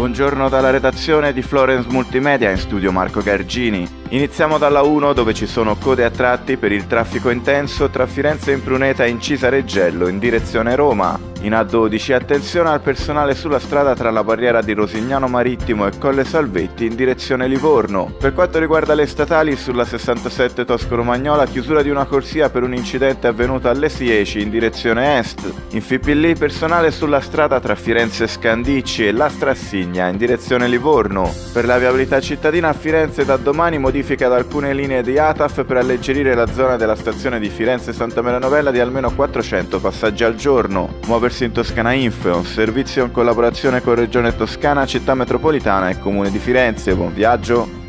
Buongiorno dalla redazione di Florence Multimedia in studio Marco Gargini. Iniziamo dalla 1 dove ci sono code a tratti per il traffico intenso tra Firenze in Pruneta e Incisa Reggello in direzione Roma. In A12 attenzione al personale sulla strada tra la barriera di Rosignano Marittimo e Colle Salvetti in direzione Livorno. Per quanto riguarda le statali sulla 67 Tosco-Romagnola chiusura di una corsia per un incidente avvenuto alle 10 in direzione est. In Fipillì personale sulla strada tra Firenze Scandicci e La Strassigna in direzione Livorno. Per la viabilità cittadina a Firenze da domani modifica ad alcune linee di ATAF per alleggerire la zona della stazione di Firenze Santa Maria Novella di almeno 400 passaggi al giorno. Muover muoversi in Toscana Info, un servizio in collaborazione con Regione Toscana, Città Metropolitana e Comune di Firenze. Buon viaggio!